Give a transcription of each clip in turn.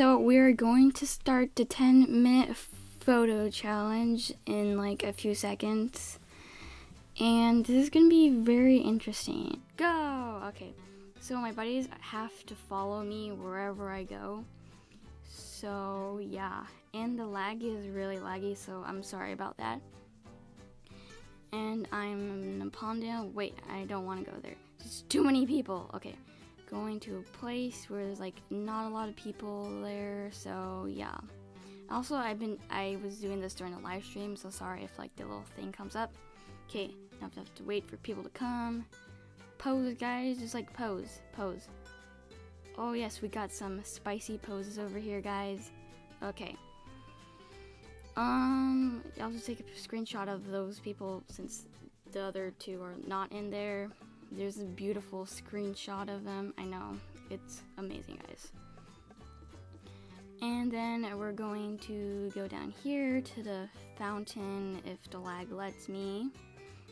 So we're going to start the 10 minute photo challenge in like a few seconds. And this is gonna be very interesting. Go! Okay, so my buddies have to follow me wherever I go. So yeah, and the lag is really laggy, so I'm sorry about that. And I'm in Appondale. Wait, I don't want to go there. There's too many people. Okay, going to a place where there's like not a lot of people there. So yeah. Also, I've been I was doing this during a live stream, so sorry if like the little thing comes up. Okay, now I have to wait for people to come. Pose, guys, just like pose, pose. Oh yes, we got some spicy poses over here, guys. Okay. Um, I'll just take a screenshot of those people since the other two are not in there. There's a beautiful screenshot of them. I know, it's amazing, guys. And then we're going to go down here to the fountain if the lag lets me.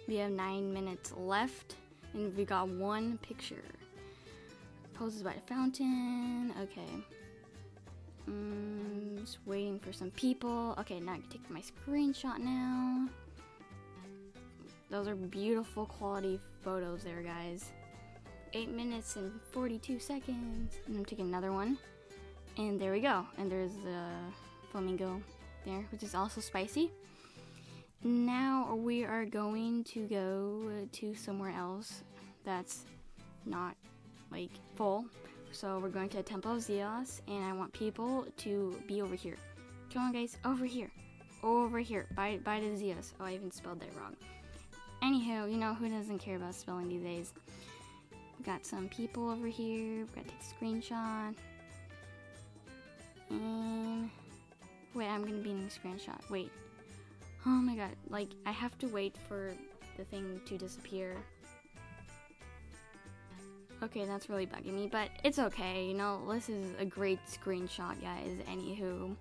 We have nine minutes left and we got one picture. Poses by the fountain, okay. Mm, just waiting for some people. Okay, now I can take my screenshot now. Those are beautiful quality photos there, guys. 8 minutes and 42 seconds. And I'm taking another one. And there we go. And there's a flamingo there, which is also spicy. Now we are going to go to somewhere else that's not like full. So we're going to Temple of Zeus, and I want people to be over here. Come on, guys, over here, over here, by by the Zeus. Oh, I even spelled that wrong. Anywho, you know who doesn't care about spelling these days? We got some people over here. We got to take a screenshot. And wait, I'm gonna be in the screenshot. Wait. Oh my god, like I have to wait for the thing to disappear. Okay, that's really bugging me, but it's okay. You know, this is a great screenshot, guys. Anywho,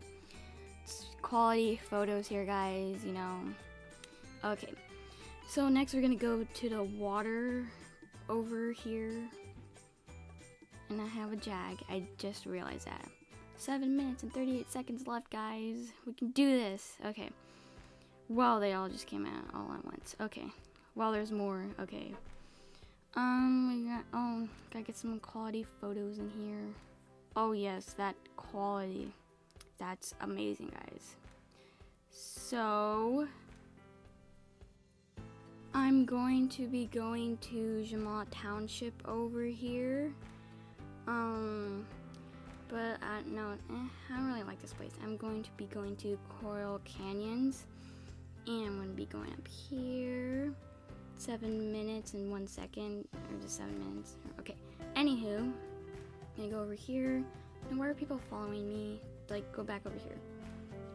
it's quality photos here, guys. You know. Okay, so next we're gonna go to the water over here, and I have a jag. I just realized that. Seven minutes and 38 seconds left, guys. We can do this. Okay. Well, they all just came out all at once. Okay. Well, there's more. Okay. Um, we got, oh, gotta get some quality photos in here. Oh yes, that quality. That's amazing, guys. So, I'm going to be going to Jamaa Township over here. Um, but I, no, eh, I don't really like this place. I'm going to be going to Coral Canyons. And I'm going to be going up here seven minutes and one second, or just seven minutes. Okay. Anywho, I'm gonna go over here. And where are people following me? Like, go back over here.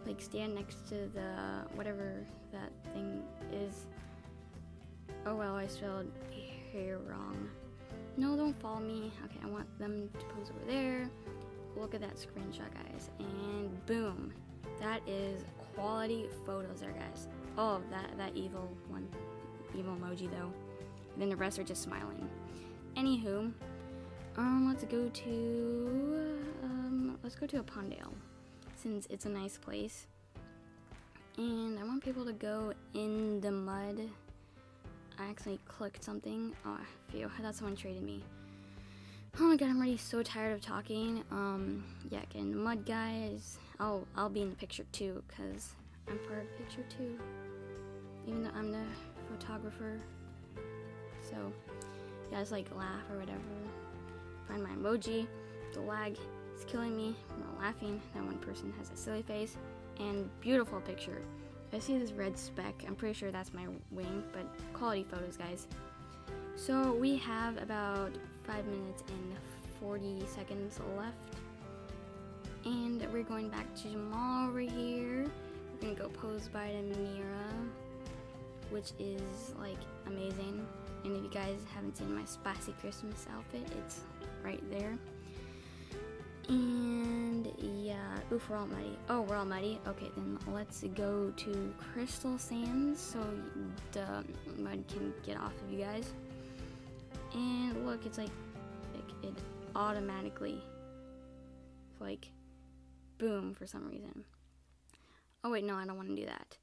Like, stand next to the whatever that thing is. Oh well, I spelled hair wrong. No, don't follow me. Okay, I want them to pose over there. Look at that screenshot, guys. And boom. That is quality photos there, guys. Oh, that, that evil one evil emoji though. And then the rest are just smiling. Anywho, um, let's go to um, let's go to Appondale. since it's a nice place. And I want people to go in the mud. I accidentally clicked something. Oh, phew, that's someone traded me. Oh my god, I'm already so tired of talking. Um, yeah, get in the mud, guys. I'll I'll be in the picture too, cause I'm part of the picture too. Even though I'm the photographer. So, you guys like laugh or whatever. Find my emoji. The lag is killing me. I'm not laughing. That one person has a silly face. And beautiful picture. I see this red speck. I'm pretty sure that's my wing, but quality photos, guys. So we have about 5 minutes and 40 seconds left. And we're going back to Jamaa over here. We're gonna go pose by the mirror which is like amazing. And if you guys haven't seen my spicy Christmas outfit, it's right there. And yeah, oof, we're all muddy. Oh, we're all muddy. Okay, then let's go to Crystal Sands so the mud can get off of you guys. And look, it's like, like it automatically like boom for some reason. Oh wait, no, I don't want to do that.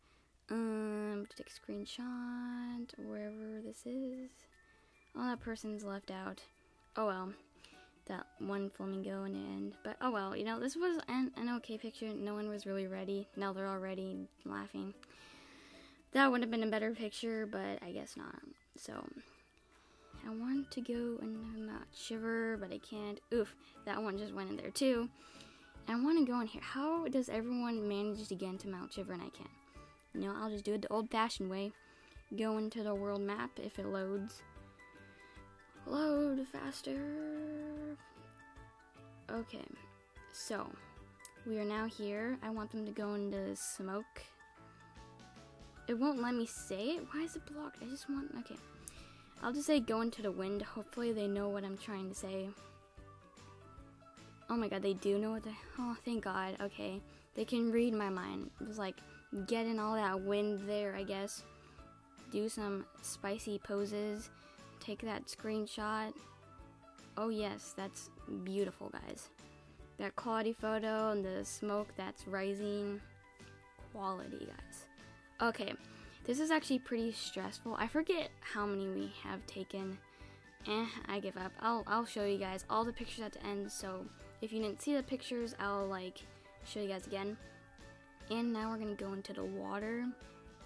Um, take a screenshot wherever this is. Oh, that person's left out. Oh well, that one flamingo in the end. But oh well, you know, this was an, an okay picture. No one was really ready. Now they're all ready laughing. That would have been a better picture, but I guess not. So, I want to go and Mount Shiver, but I can't. Oof, that one just went in there too. I want to go in here. How does everyone manage to get into Mount Shiver and I can't? You know, I'll just do it the old-fashioned way. Go into the world map if it loads. Load faster. Okay, so we are now here. I want them to go into smoke. It won't let me say it. Why is it blocked? I just want, okay. I'll just say go into the wind. Hopefully they know what I'm trying to say. Oh my god, they do know what the, oh thank god, okay. They can read my mind. It was like, get in all that wind there, I guess. Do some spicy poses. Take that screenshot. Oh yes, that's beautiful, guys. That quality photo and the smoke that's rising. Quality, guys. Okay, this is actually pretty stressful. I forget how many we have taken. Eh, I give up. I'll, I'll show you guys all the pictures at the end, so if you didn't see the pictures, I'll like show you guys again. And now we're gonna go into the water.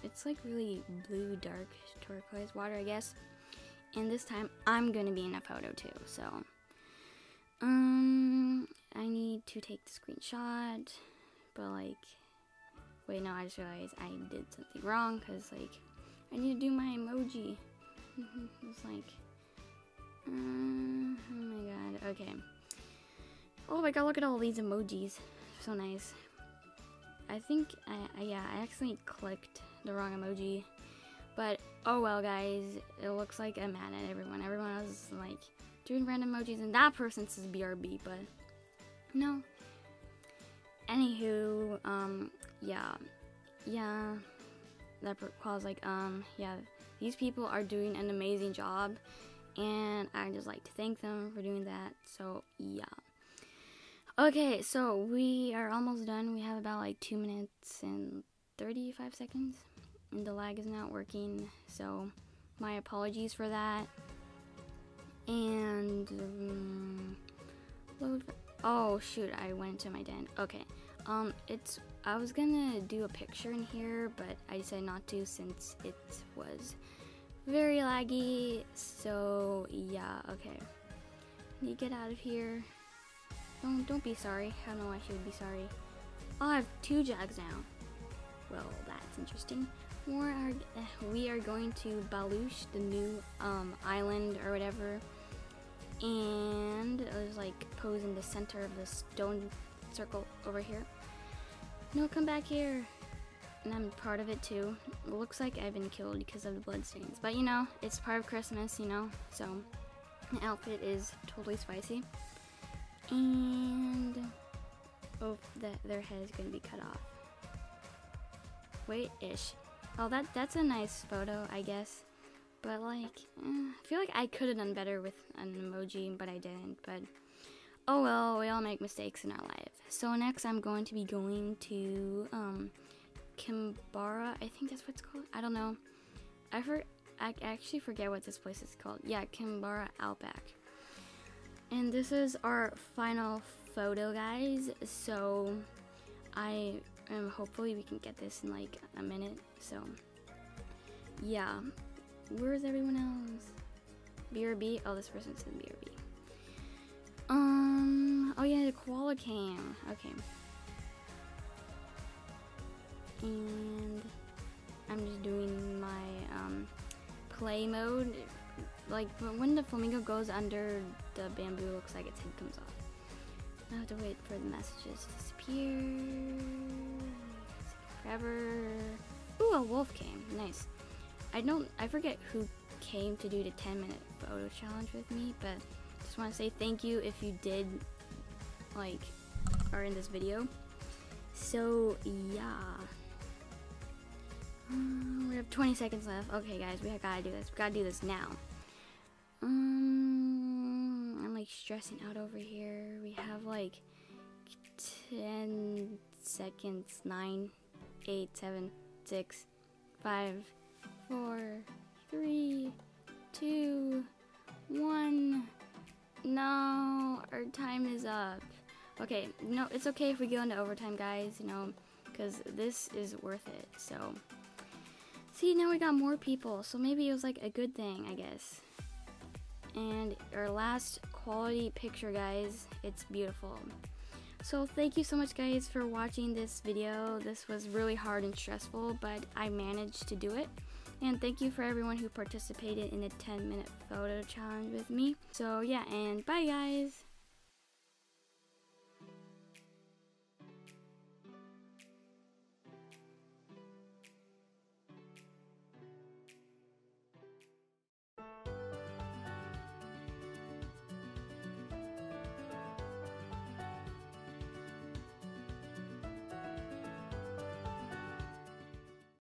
It's like really blue, dark turquoise water, I guess. And this time I'm gonna be in a photo too, so um I need to take the screenshot, but like wait no, I just realized I did something wrong because like I need to do my emoji. it's like uh, oh my god, okay. Oh my god, look at all these emojis. So nice. I think, I, I, yeah, I accidentally clicked the wrong emoji. Oh well, guys. It looks like I'm mad at everyone. Everyone is, like, doing random emojis, and that person says BRB, but, no. Anywho, um, yeah. Yeah. That calls like, um, yeah. These people are doing an amazing job, and I just like to thank them for doing that. So, yeah. Okay, so we are almost done. We have about like two minutes and 35 seconds. And the lag is not working, so my apologies for that. And um, load. Oh shoot, I went to my den. Okay, um, it's. I was gonna do a picture in here, but I decided not to since it was very laggy. So yeah, okay. you get out of here. Don't, don't be sorry. I don't know why she would be sorry. I have two jags now. Well, that's interesting. We are, we are going to Balloosh, the new um, island or whatever. And was like pose in the center of the stone circle over here. No, come back here. And I'm part of it too. It looks like I've been killed because of the bloodstains. But you know, it's part of Christmas, you know. So, the outfit is totally spicy. And oh, their head is gonna be cut off. Wait, ish. Oh, that that's a nice photo, I guess. But like, eh, I feel like I could have done better with an emoji, but I didn't. But oh well, we all make mistakes in our life. So next, I'm going to be going to um, Kimbara. I think that's what it's called. I don't know. I for I actually forget what this place is called. Yeah, Kimbara Outback. And this is our final photo, guys. So I am hopefully we can get this in like a minute. So yeah, where's everyone else? BRB. Oh, this person's in BRB. Um. Oh yeah, the koala came. Okay. And I'm just doing my um, play mode like when the flamingo goes under the bamboo, looks like its head comes off. I have to wait for the messages to disappear. Forever. Ooh, a wolf came. Nice. I don't. I forget who came to do the 10 minute photo challenge with me, but just want to say thank you if you did like are in this video. So yeah. Um, we have 20 seconds left. Okay, guys, we have gotta do this. We gotta do this now. Um, like stressing out over here. We have like 10 seconds. 9, 8, 7, 6, 5, 4, 3, 2, 1. No, our time is up. Okay, no, it's okay if we go into overtime, guys, you know, because this is worth it. So, see, now we got more people, so maybe it was like a good thing, I guess. And our last quality picture, guys, it's beautiful. So thank you so much guys for watching this video. This was really hard and stressful, but I managed to do it. And thank you for everyone who participated in the 10 minute photo challenge with me. So yeah, and bye guys!